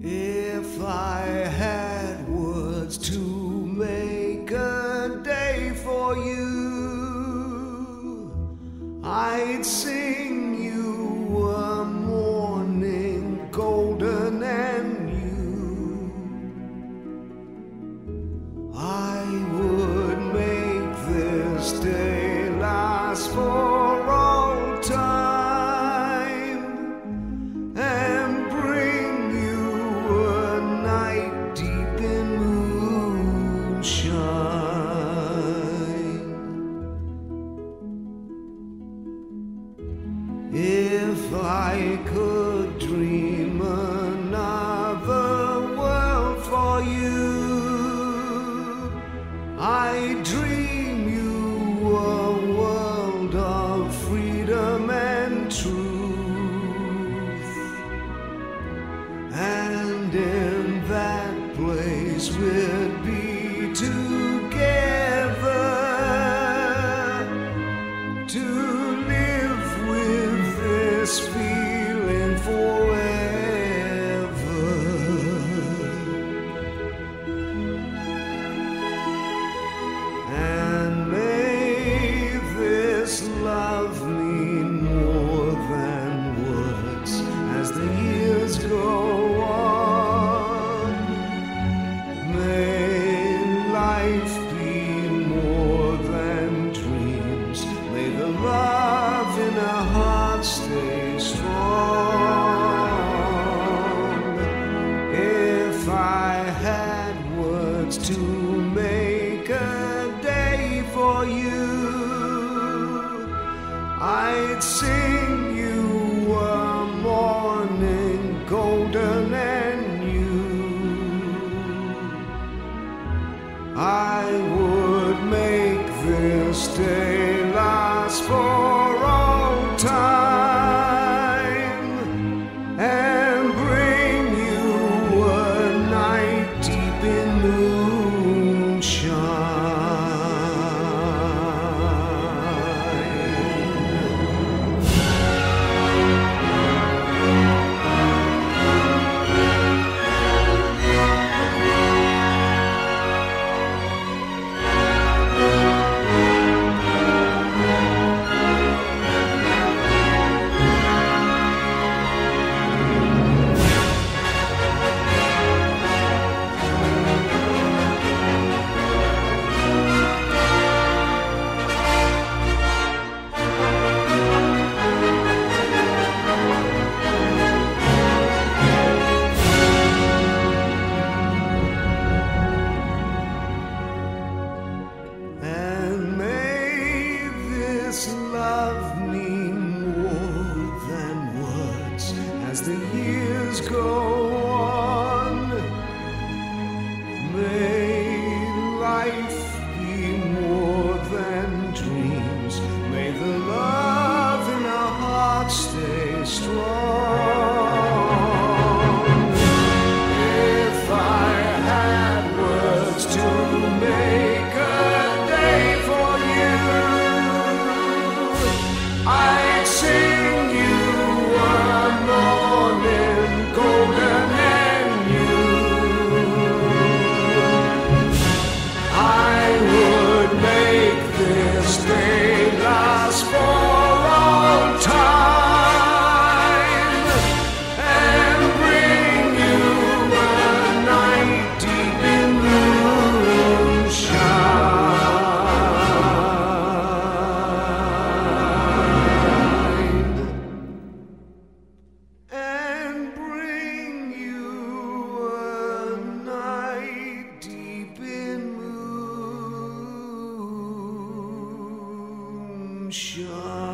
If I had words to make a day for you, I'd sing you. If I could dream another world for you, I dream you a world of freedom and truth. And in that place we'd be together I would make this day love mean more than words as the years go on. May life be more than dreams. May the love in our hearts stay strong. sure.